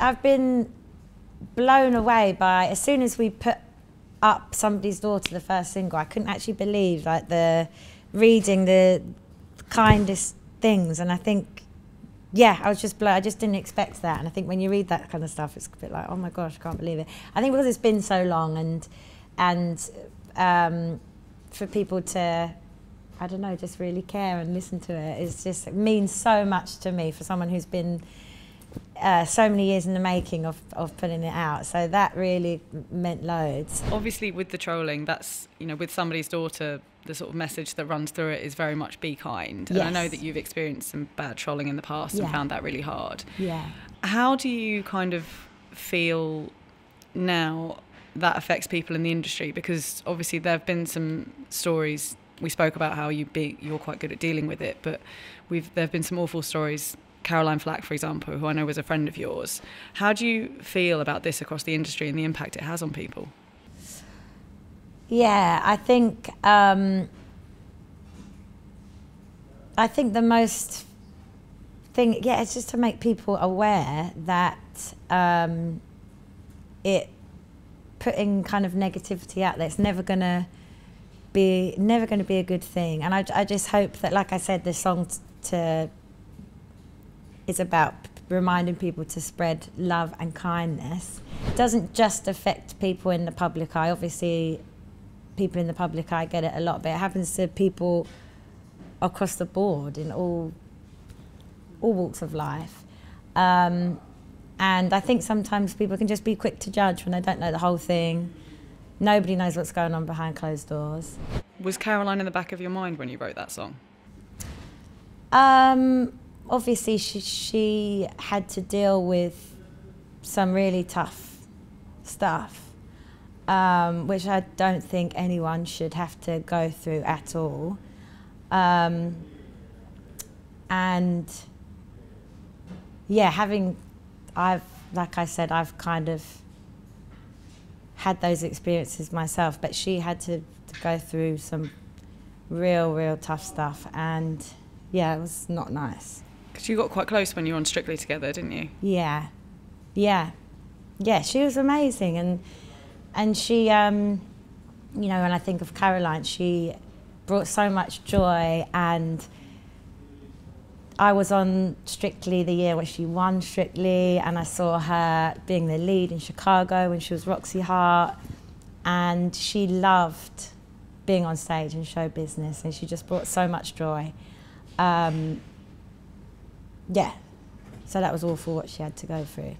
I've been blown away by as soon as we put up somebody's daughter the first single i couldn't actually believe like the reading the kindest things and i think yeah i was just blown i just didn't expect that and i think when you read that kind of stuff it's a bit like oh my gosh i can't believe it i think because it's been so long and and um, for people to i don't know just really care and listen to it. it is just it means so much to me for someone who's been uh, so many years in the making of, of putting it out. So that really meant loads. Obviously, with the trolling, that's, you know, with somebody's daughter, the sort of message that runs through it is very much be kind. And yes. I know that you've experienced some bad trolling in the past yeah. and found that really hard. Yeah. How do you kind of feel now that affects people in the industry? Because obviously, there have been some stories. We spoke about how you be you're quite good at dealing with it, but we've there have been some awful stories Caroline Flack, for example, who I know was a friend of yours. How do you feel about this across the industry and the impact it has on people? Yeah, I think um, I think the most thing, yeah, it's just to make people aware that um, it putting kind of negativity out there, it's never gonna be never going to be a good thing. And I, I just hope that, like I said, the song to is about reminding people to spread love and kindness. It doesn't just affect people in the public eye. Obviously, people in the public eye get it a lot, but it happens to people across the board in all all walks of life. Um, and I think sometimes people can just be quick to judge when they don't know the whole thing. Nobody knows what's going on behind closed doors. Was Caroline in the back of your mind when you wrote that song? Um, obviously she, she had to deal with some really tough stuff, um, which I don't think anyone should have to go through at all. Um, and yeah, having, I've, like I said, I've kind of had those experiences myself, but she had to, to go through some real, real tough stuff. And yeah, it was not nice. Because you got quite close when you were on Strictly together, didn't you? Yeah, yeah, yeah. She was amazing, and and she, um, you know, when I think of Caroline, she brought so much joy, and I was on Strictly the year when she won Strictly, and I saw her being the lead in Chicago when she was Roxie Hart, and she loved being on stage and show business, and she just brought so much joy. Um, yeah. So that was awful what she had to go through.